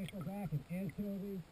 Pickleback and anchovy.